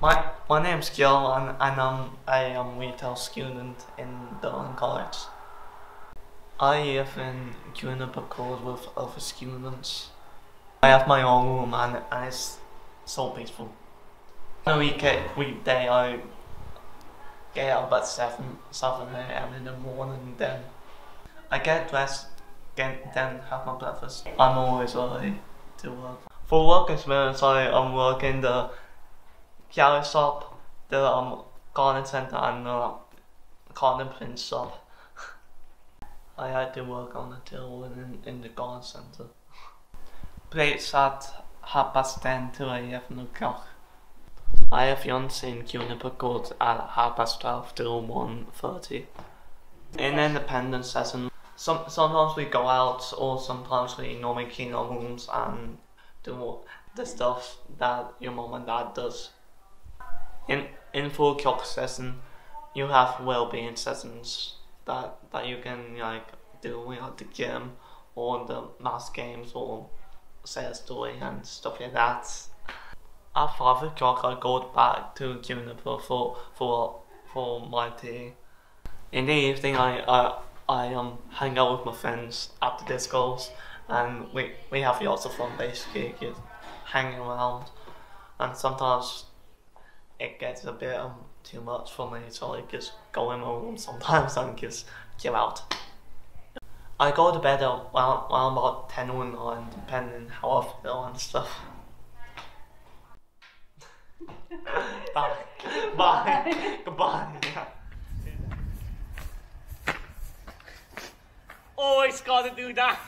My my name's Gil and, and I'm I am retail student in Derwen College. I live in Court with other students. I have my own room and, and it's so peaceful. On a weekend, weekday I get up at 7, 7 a.m. in the morning then I get dressed, get, then have my breakfast. I'm always early to work. For work experience I am working the Gallery shop, the um, garden center and the garden print shop. I had to work on the till in, in the garden center. Plates at half past 10 to 11 o'clock. I have fiance in Juniper Court at half past 12 till 1.30. In independent session, some, sometimes we go out or sometimes we normally clean our rooms and do the stuff that your mom and dad does. Full clock session, you have well-being sessions that that you can like do at the gym or the mass games or say a story and stuff like that. At five I go back to Juniper for for for my tea. In the evening, I I I um hang out with my friends at the discos, and we we have lots of fun basically, just hanging around, and sometimes it gets a bit um, too much for me, so I just go in my room sometimes and just chill out. I go to bed around, around about 10 or 9, depending how I feel and stuff. Bye. Bye. Goodbye. Always gotta do that.